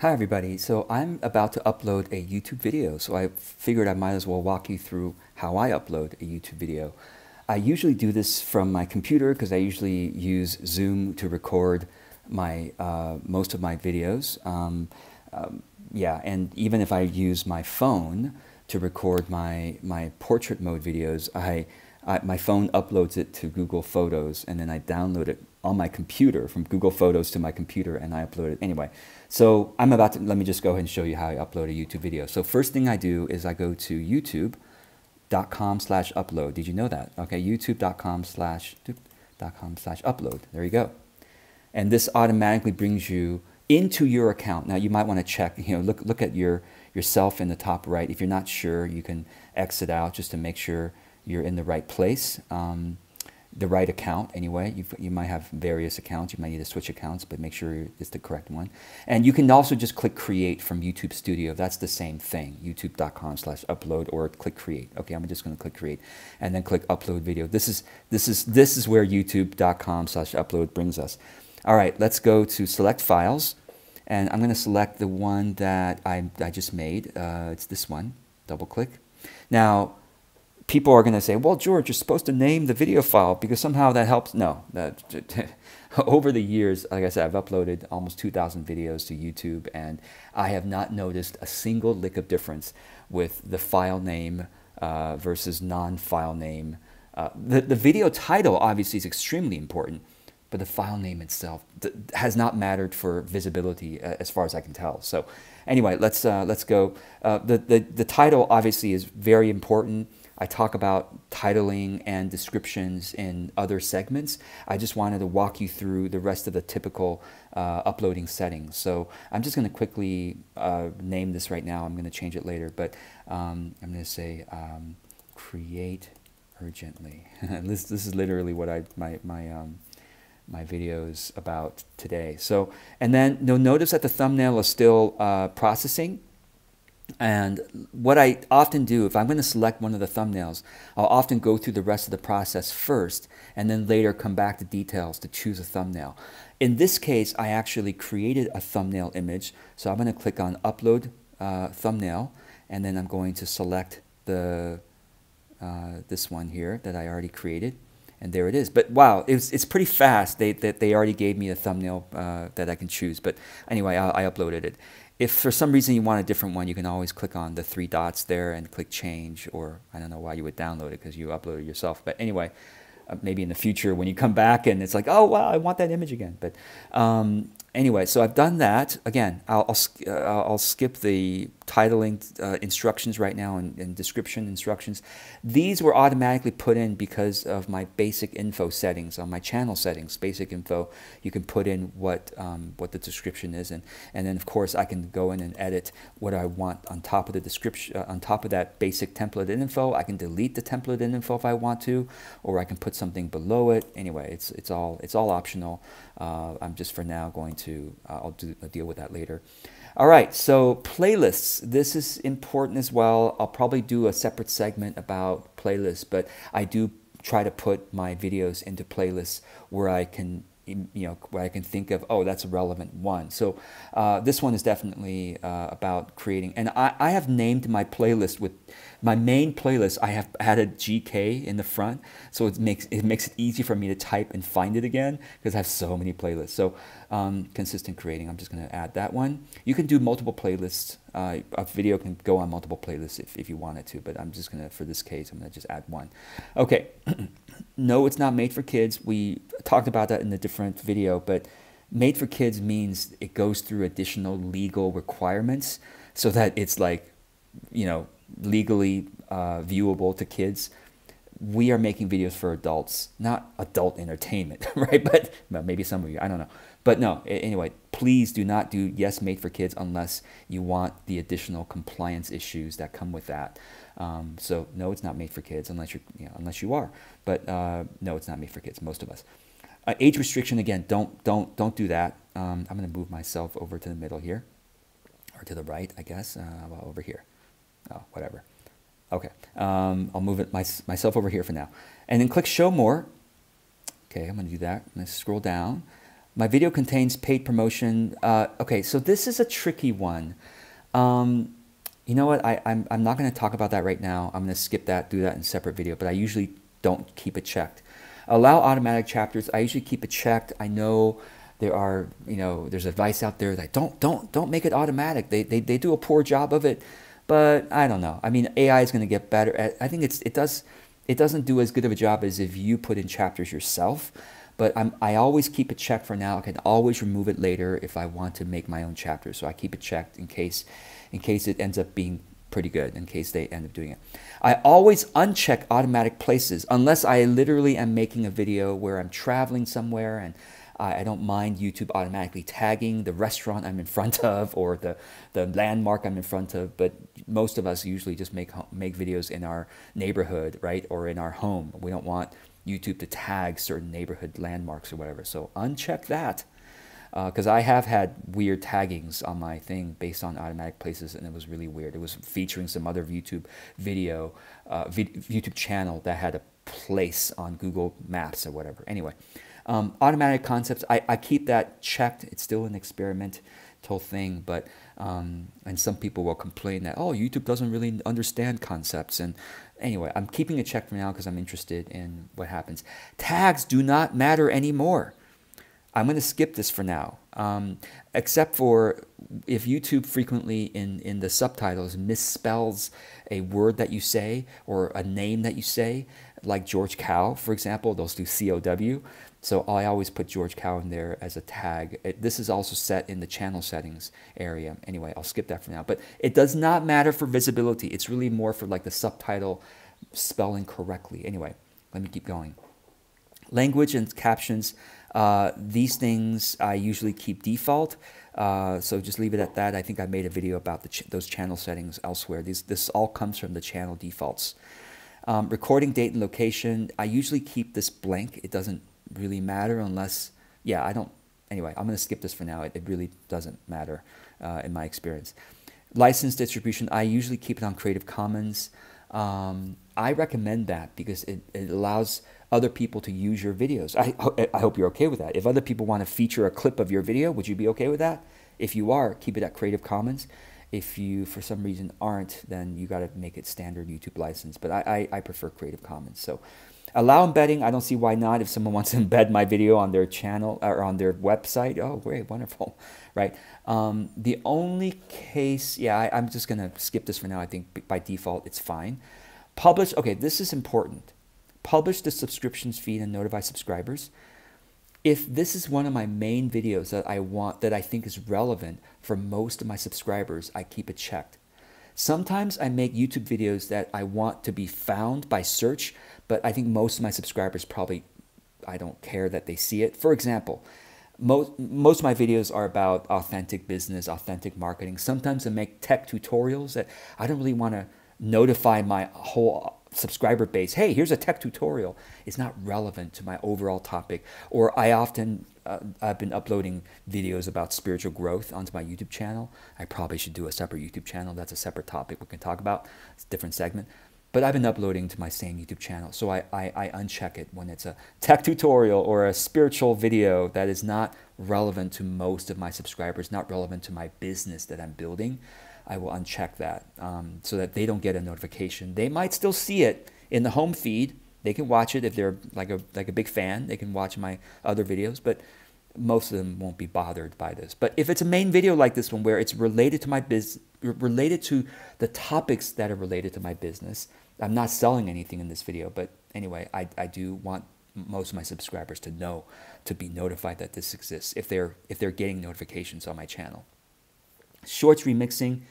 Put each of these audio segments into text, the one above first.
Hi everybody, so I'm about to upload a YouTube video, so I figured I might as well walk you through how I upload a YouTube video. I usually do this from my computer because I usually use Zoom to record my uh, most of my videos. Um, um, yeah, and even if I use my phone to record my, my portrait mode videos, I, I, my phone uploads it to Google Photos and then I download it on my computer from Google Photos to my computer and I upload it anyway. So I'm about to, let me just go ahead and show you how I upload a YouTube video. So first thing I do is I go to youtube.com slash upload. Did you know that? Okay, youtube.com slash com slash upload. There you go. And this automatically brings you into your account. Now you might want to check, you know, look, look at your, yourself in the top right. If you're not sure, you can exit out just to make sure you're in the right place. Um, the right account anyway. you you might have various accounts. You might need to switch accounts, but make sure it's the correct one. And you can also just click create from YouTube Studio. That's the same thing, youtube.com slash upload or click create. Okay, I'm just going to click create and then click upload video. This is, this is, this is where youtube.com slash upload brings us. All right, let's go to select files. And I'm going to select the one that I, I just made. Uh, it's this one. Double click. Now, people are going to say, well, George, you're supposed to name the video file because somehow that helps. No, over the years, like I said, I've uploaded almost 2,000 videos to YouTube, and I have not noticed a single lick of difference with the file name uh, versus non-file name. Uh, the, the video title obviously is extremely important, but the file name itself has not mattered for visibility uh, as far as I can tell. So anyway, let's, uh, let's go. Uh, the, the, the title obviously is very important. I talk about titling and descriptions in other segments. I just wanted to walk you through the rest of the typical uh, uploading settings. So I'm just going to quickly uh, name this right now. I'm going to change it later, but um, I'm going to say um, create urgently. this, this is literally what I my my um, my videos about today. So and then you'll notice that the thumbnail is still uh, processing. And what I often do, if I'm going to select one of the thumbnails, I'll often go through the rest of the process first and then later come back to details to choose a thumbnail. In this case, I actually created a thumbnail image. So I'm going to click on Upload uh, Thumbnail and then I'm going to select the uh, this one here that I already created. And there it is. But wow, it's, it's pretty fast. They, they, they already gave me a thumbnail uh, that I can choose. But anyway, I, I uploaded it. If for some reason you want a different one, you can always click on the three dots there and click change, or I don't know why you would download it because you uploaded yourself. But anyway, uh, maybe in the future when you come back and it's like, oh, wow, I want that image again. But um, anyway, so I've done that. Again, I'll, I'll, uh, I'll skip the titling uh, instructions right now and, and, description instructions. These were automatically put in because of my basic info settings on my channel settings. Basic info, you can put in what um, what the description is, and and then of course I can go in and edit what I want on top of the description, uh, on top of that basic template info. I can delete the template info if I want to, or I can put something below it. Anyway, it's it's all it's all optional. Uh, I'm just for now going to uh, I'll, do, I'll deal with that later. All right, so playlists. This is important as well. I'll probably do a separate segment about playlists, but I do try to put my videos into playlists where I can you know where I can think of oh that's a relevant one. So uh, this one is definitely uh, about creating and I, I have named my playlist with my main playlist I have added GK in the front. So it makes it makes it easy for me to type and find it again because I have so many playlists. So um, consistent creating I'm just going to add that one. You can do multiple playlists uh, a video can go on multiple playlists if, if you wanted to but I'm just to for this case I'm to just add one okay no, it's not made for kids. We talked about that in a different video, but made for kids means it goes through additional legal requirements so that it's like, you know, legally uh, viewable to kids. We are making videos for adults, not adult entertainment, right? But well, maybe some of you, I don't know. But no, anyway, please do not do yes made for kids unless you want the additional compliance issues that come with that. Um, so no, it's not made for kids unless you you know, unless you are. But uh, no, it's not made for kids. Most of us. Uh, age restriction again. Don't don't don't do that. Um, I'm going to move myself over to the middle here, or to the right, I guess. Uh, well, over here. Oh, whatever. Okay. Um, I'll move it my, myself over here for now, and then click Show More. Okay, I'm to do that. I'm to scroll down. My video contains paid promotion. Uh, okay, so this is a tricky one. Um, you know what? I, I'm, I'm not going to talk about that right now. I'm going to skip that, do that in separate video, but I usually don't keep it checked. Allow automatic chapters. I usually keep it checked. I know there are, you know, there's advice out there that don't, don't, don't make it automatic. They, they, they do a poor job of it, but I don't know. I mean, AI is going to get better. I think it's, it does, it doesn't do as good of a job as if you put in chapters yourself. But I'm, I always keep it checked for now. I can always remove it later if I want to make my own chapters. So I keep it checked in case, in case it ends up being pretty good, in case they end up doing it. I always uncheck automatic places unless I literally am making a video where I'm traveling somewhere and I, I don't mind YouTube automatically tagging the restaurant I'm in front of or the, the landmark I'm in front of. But most of us usually just make, make videos in our neighborhood, right? Or in our home. We don't want YouTube to tag certain neighborhood landmarks or whatever. So uncheck that because uh, I have had weird taggings on my thing based on automatic places, and it was really weird. It was featuring some other YouTube video, uh, YouTube channel that had a place on Google Maps or whatever. Anyway, um, automatic concepts, I, I keep that checked. It's still an experimental thing, but um, and some people will complain that oh YouTube doesn't really understand concepts and anyway I'm keeping it checked for now because I'm interested in what happens. Tags do not matter anymore. I'm going to skip this for now, um, except for if YouTube frequently in, in the subtitles misspells a word that you say or a name that you say, like George Cow, for example, those do COW. So I always put George Cow in there as a tag. It, this is also set in the channel settings area. Anyway, I'll skip that for now. But it does not matter for visibility. It's really more for like the subtitle spelling correctly. Anyway, let me keep going. Language and captions. Uh, these things I usually keep default. Uh, so just leave it at that. I think I made a video about ch those channel settings elsewhere. These, this all comes from the channel defaults. Um, recording date and location, I usually keep this blank. It doesn't really matter unless, yeah, I don't, anyway, I'm going to skip this for now. It, it really doesn't matter uh, in my experience. License distribution, I usually keep it on Creative Commons. Um, I recommend that because it, it allows other people to use your videos. I, I hope you're okay with that. If other people want to feature a clip of your video, would you be okay with that? If you are, keep it at Creative Commons. If you, for some reason, aren't, then you got to make it standard YouTube license. But I, I, I, prefer Creative Commons. So allow embedding. I don't see why not. If someone wants to embed my video on their channel or on their website, oh, great, wonderful, right? Um, the only case, yeah, I, I'm just going to skip this for now. I think by default, it's fine. Publish, okay, this is important publish the subscriptions feed and notify subscribers. If this is one of my main videos that I want that I think is relevant for most of my subscribers, I keep it checked. Sometimes I make YouTube videos that I want to be found by search, but I think most of my subscribers probably I don't care that they see it. For example, most most of my videos are about authentic business, authentic marketing. Sometimes I make tech tutorials that I don't really want to notify my whole subscriber base, hey, here's a tech tutorial, it's not relevant to my overall topic. Or I often, uh, I've been uploading videos about spiritual growth onto my YouTube channel. I probably should do a separate YouTube channel. That's a separate topic we can talk about. It's a different segment. But I've been uploading to my same YouTube channel. So I, I, I uncheck it when it's a tech tutorial or a spiritual video that is not relevant to most of my subscribers, not relevant to my business that I'm building. I will uncheck that um, so that they don't get a notification. They might still see it in the home feed. They can watch it if they're like a like a big fan. They can watch my other videos, but most of them won't be bothered by this. But if it's a main video like this one where it's related to my biz, related to the topics that are related to my business, I'm not selling anything in this video. But anyway, I, I do want most of my subscribers to know to be notified that this exists if they're if they're getting notifications on my channel. Shorts remixing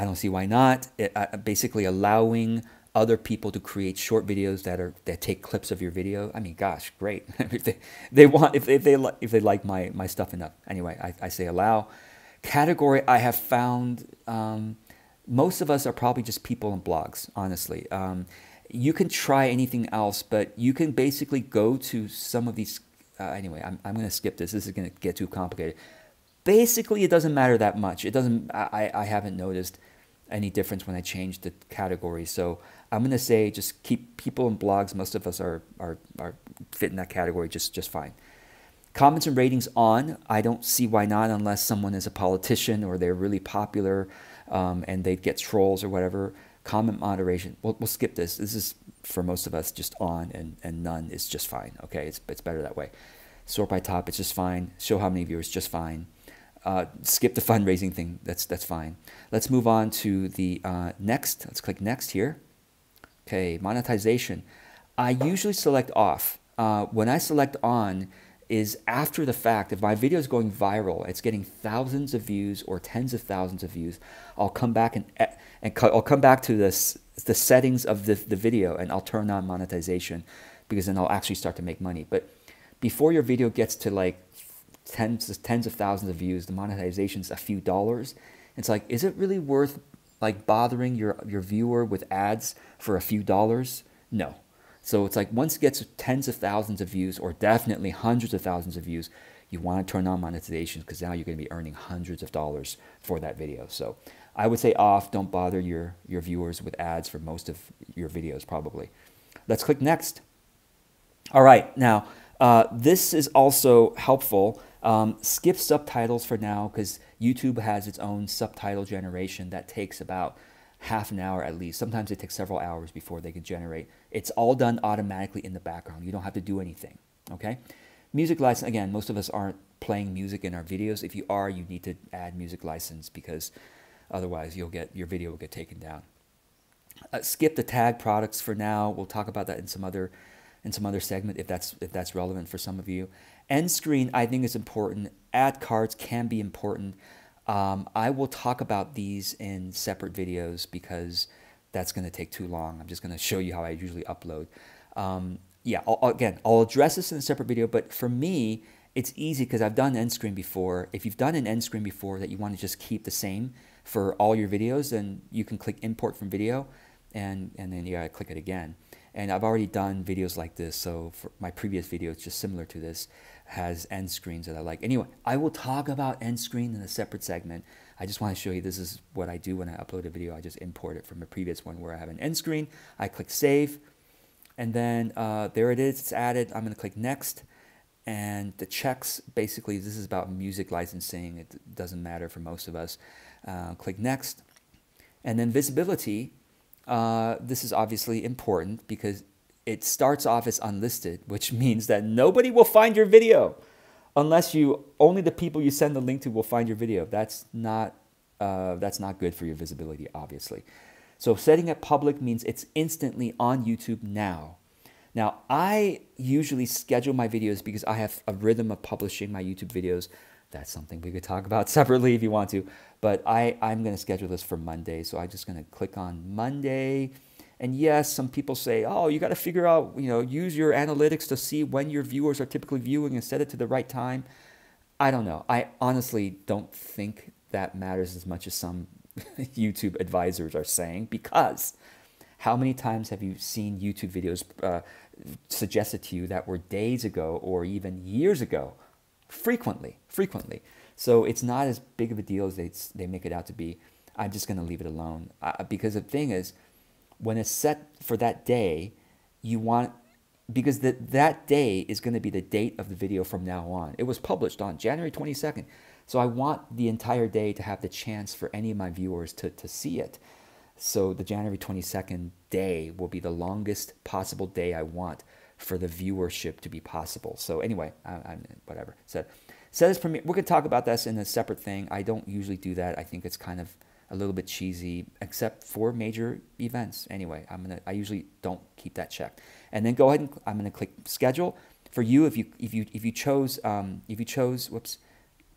I don't see why not. It, uh, basically allowing other people to create short videos that are that take clips of your video. I mean, gosh, great. if they, they want if, if they if they like my my stuff enough. Anyway, I, I say allow. Category I have found um, most of us are probably just people and blogs. Honestly, um, you can try anything else, but you can basically go to some of these. Uh, anyway, I'm I'm going to skip this. This is going to get too complicated basically it doesn't matter that much. It doesn't. I, I haven't noticed any difference when I change the category. So I'm gonna say just keep people in blogs. Most of us are are, are fit in that category just just fine. comments and ratings on. I don't see why not, unless someone is a politician or they're really popular um, and they get trolls or whatever. Comment moderation. We'll, we'll skip this. This is for most of us just on, and, and none is just fine. Okay, it's, it's better that way. Sort by top, it's just fine. Show how many viewers, just fine. Uh, skip the fundraising thing. That's that's fine. Let's move on to the uh, next. Let's click next here. Okay, monetization. I usually select off. Uh, when I select on, is after the fact. If my video is going viral, it's getting thousands of views or tens of thousands of views. I'll come back and and I'll come back to this the settings of the the video and I'll turn on monetization because then I'll actually start to make money. But before your video gets to like tens tens of thousands of views, the monetization's a few dollars. It's like, is it really worth like bothering your your viewer with ads for a few dollars? No. So it's like once it gets tens of thousands of views or definitely hundreds of thousands of views, you want to turn on monetization because now you're going to be earning hundreds of dollars for that video. So I would say off, don't bother your, your viewers with ads for most of your videos probably. Let's click next. All right, now uh, this is also helpful. Um, skip subtitles for now because YouTube has its own subtitle generation that takes about half an hour at least. Sometimes it takes several hours before they can generate. It's all done automatically in the background. You don't have to do anything. Okay. Music license again. Most of us aren't playing music in our videos. If you are, you need to add music license because otherwise you'll get your video will get taken down. Uh, skip the tag products for now. We'll talk about that in some other in some other segment if that's if that's relevant for some of you. End screen I think is important. Add cards can be important. Um, I will talk about these in separate videos because that's going to take too long. I'm just going to show you how I usually upload. Um, yeah, I'll, again, I'll address this in a separate video, but for me, it's easy because I've done end screen before. If you've done an end screen before that you want to just keep the same for all your videos, then you can click import from video and, and then you gotta click it again. And I've already done videos like this, so for my previous video, it's just similar to this has end screens that I like. Anyway, I will talk about end screen in a separate segment. I just want to show you this is what I do when I upload a video. I just import it from a previous one where I have an end screen. I click save, and then uh, there it is. It's added. I'm going to click next. And the checks, basically, this is about music licensing. It doesn't matter for most of us. Uh, click next. And then visibility, uh, this is obviously important because it starts off as unlisted, which means that nobody will find your video unless you only the people you send the link to will find your video. That's not uh, that's not good for your visibility, obviously. So setting it public means it's instantly on YouTube now. Now I usually schedule my videos because I have a rhythm of publishing my YouTube videos. That's something we could talk about separately if you want to. But I, I'm going to schedule this for Monday. So I'm just going to click on Monday. And yes, some people say, oh, you got to figure out, you know, use your analytics to see when your viewers are typically viewing and set it to the right time. I don't know. I honestly don't think that matters as much as some YouTube advisors are saying because how many times have you seen YouTube videos uh, suggested to you that were days ago or even years ago? Frequently, frequently. So it's not as big of a deal as they, they make it out to be. I'm just going to leave it alone uh, because the thing is, when it's set for that day, you want because that that day is going to be the date of the video from now on. It was published on January 22nd. So I want the entire day to have the chance for any of my viewers to, to see it. So the January 22nd day will be the longest possible day I want for the viewership to be possible. So anyway, I, I, whatever. So, says premiere. We're gonna talk about this in a separate thing. I don't usually do that. I think it's kind of a little bit cheesy, except for major events. Anyway, I'm gonna I usually don't keep that checked. And then go ahead and I'm gonna click schedule. For you, if you if you if you chose um, if you chose whoops,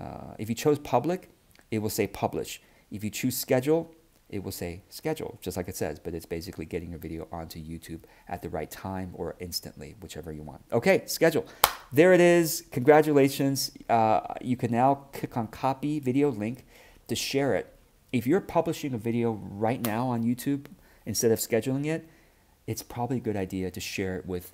uh, if you chose public, it will say publish. If you choose schedule, it will say schedule, just like it says, but it's basically getting your video onto YouTube at the right time or instantly, whichever you want. Okay, schedule. There it is. Congratulations. Uh, you can now click on copy video link to share it if you're publishing a video right now on YouTube instead of scheduling it, it's probably a good idea to share it with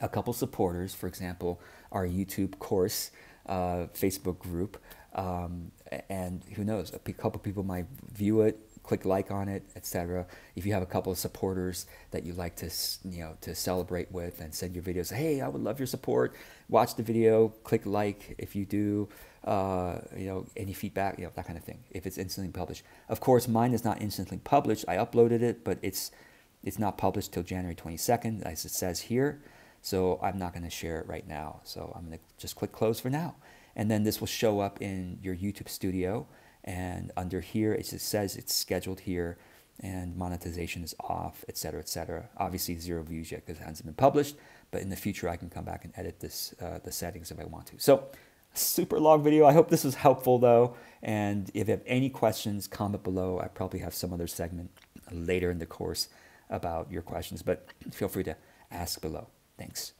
a couple supporters. For example, our YouTube course, uh, Facebook group, um, and who knows, a couple people might view it, click like on it, etc. If you have a couple of supporters that you like to, you know, to celebrate with and send your videos, hey, I would love your support. Watch the video, click like if you do, uh, you know, any feedback, you know, that kind of thing. If it's instantly published, of course, mine is not instantly published. I uploaded it, but it's it's not published till January 22nd, as it says here. So I'm not going to share it right now. So I'm going to just click close for now. And then this will show up in your YouTube studio. And under here, it just says it's scheduled here and monetization is off, etc., etc. Obviously, zero views yet because it hasn't been published. But in the future, I can come back and edit this uh, the settings if I want to. So, super long video. I hope this was helpful though. And if you have any questions, comment below. I probably have some other segment later in the course about your questions, but feel free to ask below. Thanks.